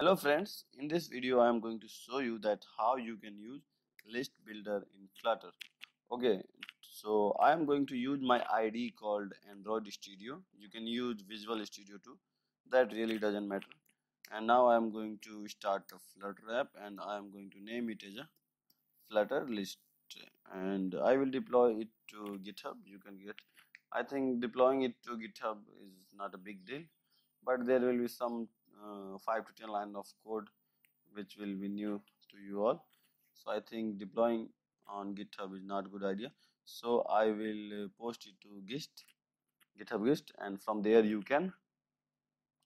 Hello friends, in this video I am going to show you that how you can use list builder in Flutter. Okay, so I am going to use my ID called Android Studio. You can use Visual Studio too. That really doesn't matter. And now I am going to start a Flutter app and I am going to name it as a Flutter list and I will deploy it to GitHub. You can get I think deploying it to GitHub is not a big deal, but there will be some uh, 5 to 10 line of code which will be new to you all. So i think deploying on github is not a good idea. So i will uh, post it to gist github gist and from there you can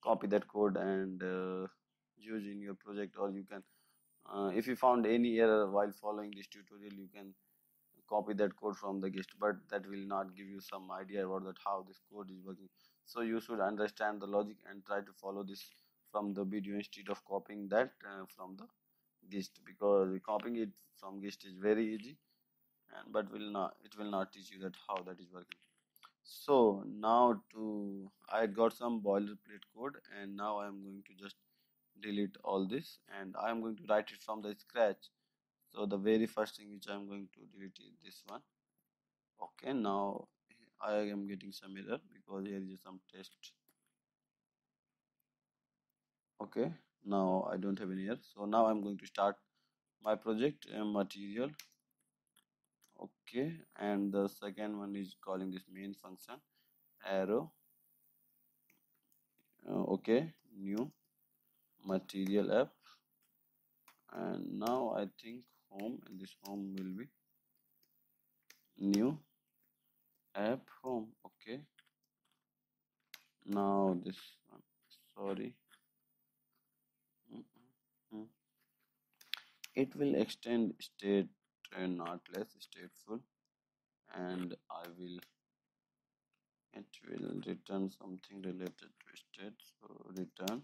copy that code and uh, use in your project or you can uh, if you found any error while following this tutorial you can copy that code from the gist but that will not give you some idea about that how this code is working. So you should understand the logic and try to follow this from the video instead of copying that uh, from the gist because copying it from gist is very easy and but will not it will not teach you that how that is working. So now to i got some boilerplate code and now i am going to just delete all this and i am going to write it from the scratch. So the very first thing which i am going to delete is this one. Okay now i am getting some error because here is some test okay now I don't have any here. So now I'm going to start my project uh, material. Okay and the second one is calling this main function arrow. Uh, okay new material app. And now I think home and this home will be new app home. Okay now this one sorry it will extend state and not less stateful and I will it will return something related to state so return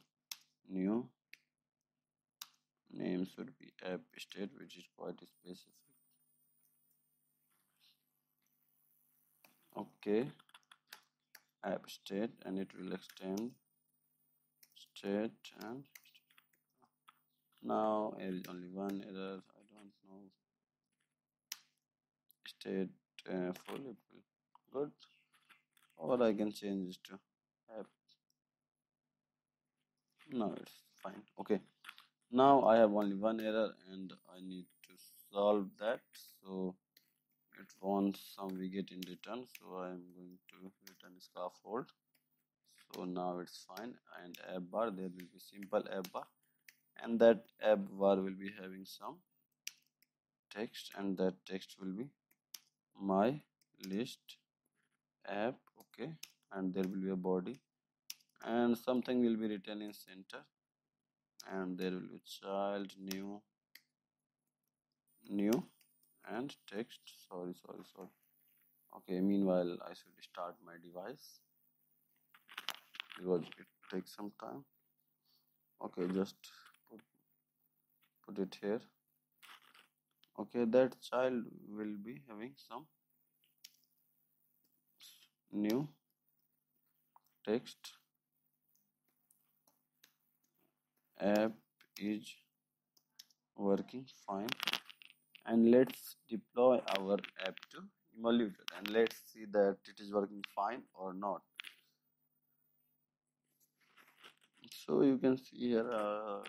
new name should be app state which is quite specific. Okay. App state and it will extend state and now only one error i don't know. State uh, it good. Or i can change this to app no it's fine. Okay. Now i have only one error and i need to solve that. So it wants some widget in return so i am going to return scaffold. So now it's fine. And app bar there will be simple app bar and that app bar will be having some text and that text will be my list app okay? And there will be a body and something will be written in center and there will be child new new and text. Sorry sorry sorry. Okay meanwhile i should start my device because it takes some time. Okay just put it here. Okay that child will be having some new text. App is working fine. And let's deploy our app to emulator and let's see that it is working fine or not. So you can see here uh,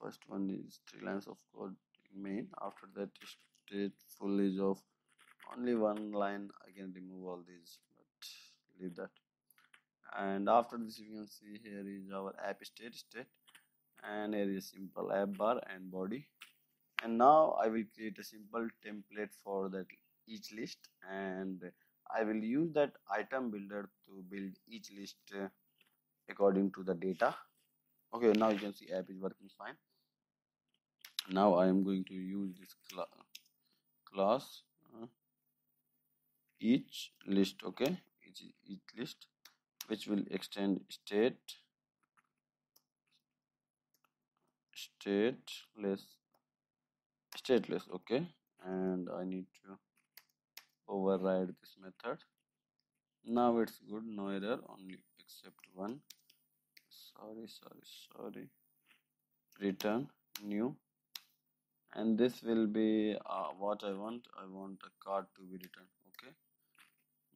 first one is three lines of code in main. After that stateful is of only one line. I can remove all these but leave that. And after this you can see here is our app state state and here is simple app bar and body. And now I will create a simple template for that each list and I will use that item builder to build each list uh, according to the data. Okay now you can see app is working fine now I am going to use this cl class uh, each list okay? Each, each list which will extend state stateless stateless okay? And I need to override this method. Now it's good no error only except one. Sorry sorry sorry. Return new and this will be uh, what I want. I want a card to be returned okay?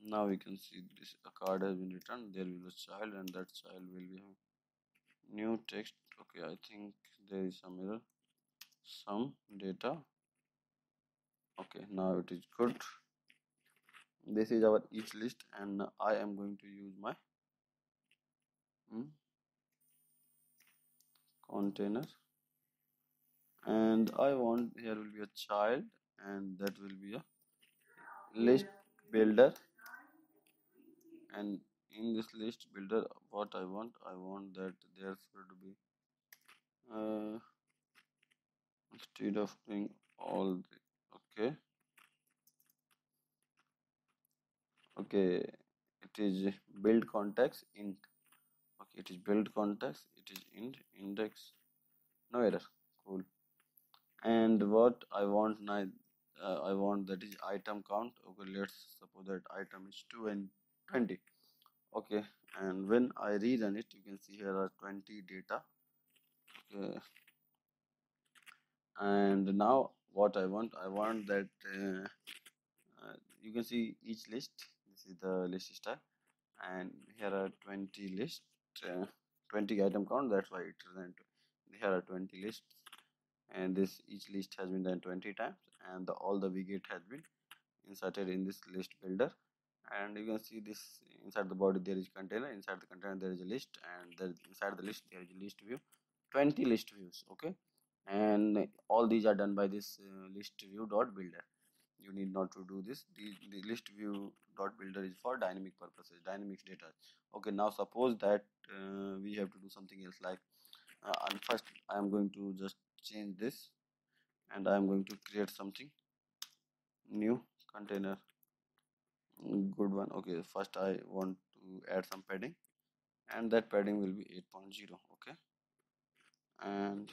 Now we can see this a card has been returned there will be a child and that child will be new text okay I think there is some error. Some data. Okay now it is good. This is our each list and I am going to use my hmm, container and I want here will be a child and that will be a list builder. And in this list builder what I want I want that there should be uh, instead of doing all the okay. Okay it is build context int okay it is build context it is int index no error cool and what I want now uh, I want that is item count. Okay let's suppose that item is 2 and 20 okay and when I rerun it you can see here are 20 data. Okay. And now what I want I want that uh, uh, you can see each list. This is the list style. And here are 20 list uh, 20 item count. That's why it is here are 20 lists and this each list has been done 20 times and the, all the widget has been inserted in this list builder. And you can see this inside the body there is container inside the container there is a list and there, inside the list there is a list view 20 list views okay? And all these are done by this uh, list view dot builder. You need not to do this. The, the list view dot builder is for dynamic purposes dynamics data. Okay now suppose that uh, we have to do something else like uh, and first i am going to just change this and I am going to create something new container. Good one. Okay first I want to add some padding and that padding will be 8.0 okay? And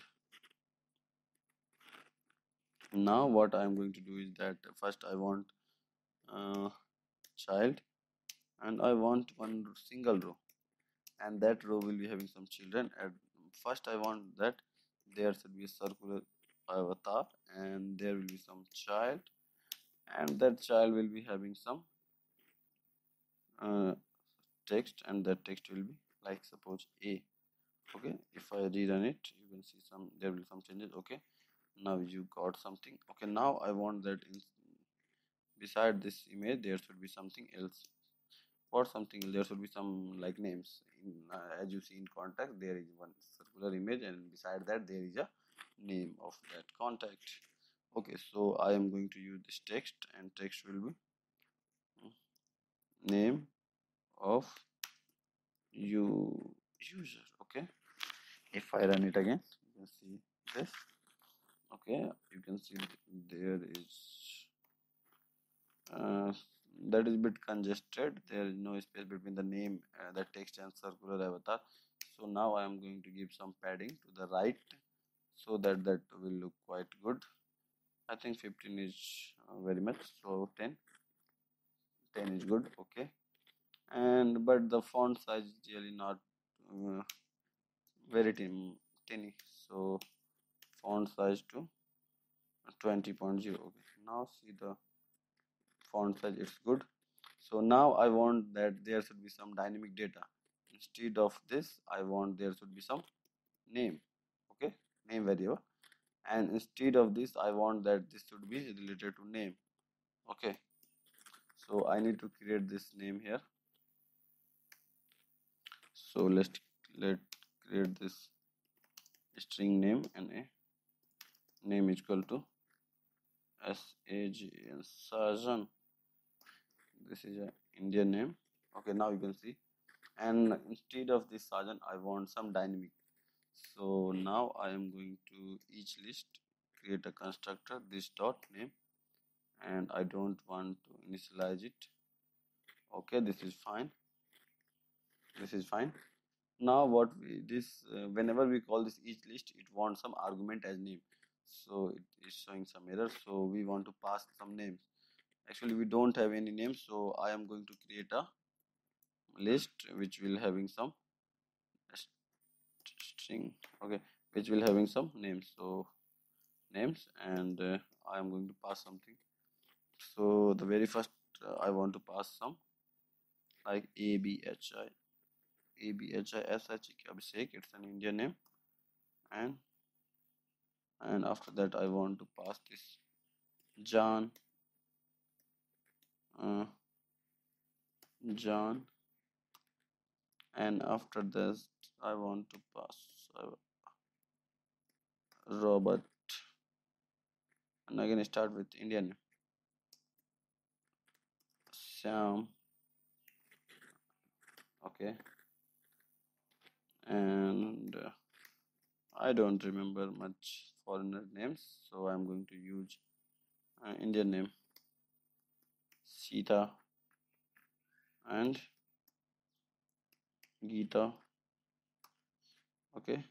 now what I am going to do is that first I want uh, child and I want one single row. And that row will be having some children. And first I want that there should be a circular avatar and there will be some child and that child will be having some uh, text and that text will be like suppose a. Okay? If i rerun it you can see some there will be some changes. Okay? Now you got something. Okay? Now i want that in beside this image there should be something else or something. There should be some like names. In, uh, as you see in contact there is one circular image and beside that there is a name of that contact. Okay so i am going to use this text and text will be name of you user. Okay if i run it again you can see this. Okay you can see there is uh, that is bit congested. There is no space between the name uh, the text and circular avatar. So now i am going to give some padding to the right so that that will look quite good. I think 15 is uh, very much so 10 10 is good okay. And but the font size is really not uh, very tiny. So font size to 20.0 okay. Now see the font size it's good. So now i want that there should be some dynamic data. Instead of this i want there should be some name okay? Name variable. And instead of this i want that this should be related to name okay? So i need to create this name here. So let's let create this string name and a name is equal to s a g n Sajan this is an Indian name. Okay now you can see. And instead of this Sajan I want some dynamic. So now I am going to each list create a constructor this dot name and I don't want to initialize it. Okay this is fine. This is fine. Now what we this uh, whenever we call this each list it wants some argument as name. So it is showing some error. So we want to pass some names actually we don't have any name so I am going to create a list which will having some string okay which will having some names. So names and uh, I am going to pass something. So the very first uh, I want to pass some like ABHI ABHI Abhishek it's an Indian name. And and after that I want to pass this John uh, John. And after this I want to pass uh, Robert. And again start with Indian. Sam. Okay. And uh, I don't remember much foreigner names so I'm going to use uh, Indian name Sita and Gita. Okay.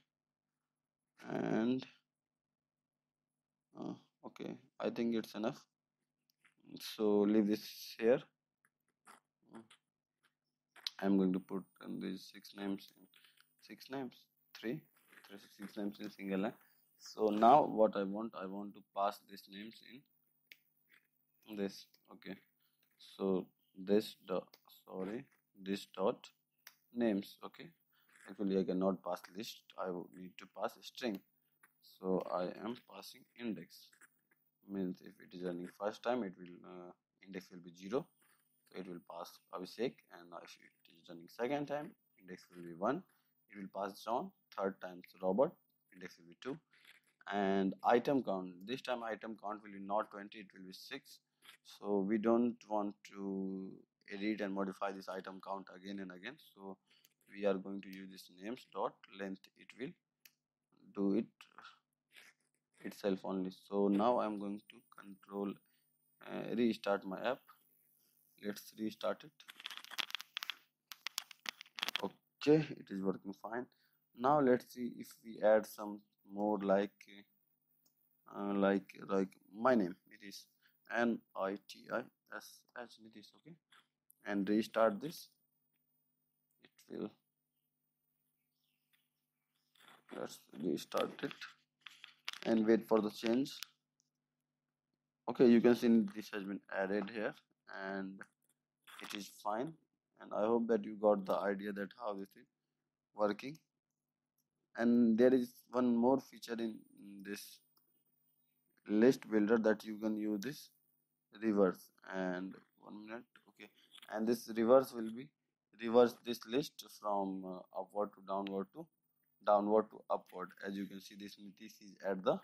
And uh, okay. I think it's enough. So leave this here. I'm going to put these six names in six names. Three. Three six names in single line so now what I want I want to pass these names in this. Okay so this dot sorry this dot names okay? Actually I cannot pass list I need to pass string. So I am passing index. Means if it is running first time it will uh, index will be zero. So it will pass Abhishek and if it is running second time index will be 1 it will pass John third time Robert index will be 2 and item count this time item count will be not 20 it will be 6 so we don't want to edit and modify this item count again and again. So we are going to use this names dot length. It will do it itself only. So now i'm going to control uh, restart my app. Let's restart it. Okay it is working fine. Now let's see if we add some more like uh, like like my name. It is n i t i s h Nitish okay? And restart this. It will let's restart it and wait for the change. Okay you can see this has been added here and it is fine. And I hope that you got the idea that how this is working. And there is one more feature in this list builder that you can use this reverse and one minute okay. And this reverse will be reverse this list from uh, upward to downward to downward to upward. As you can see this this is at the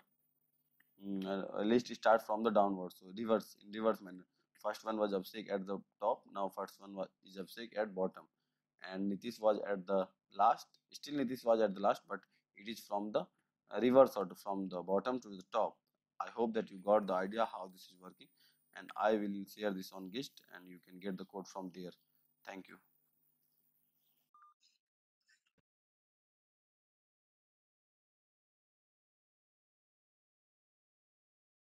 um, uh, list starts from the downward. So reverse in reverse manner. First one was Abhishek at the top. Now first one was is Abhishek at bottom. And Nitish was at the last. Still Nitish was at the last but it is from the uh, reverse order from the bottom to the top. I hope that you got the idea how this is working and I will share this on Gist and you can get the code from there. Thank you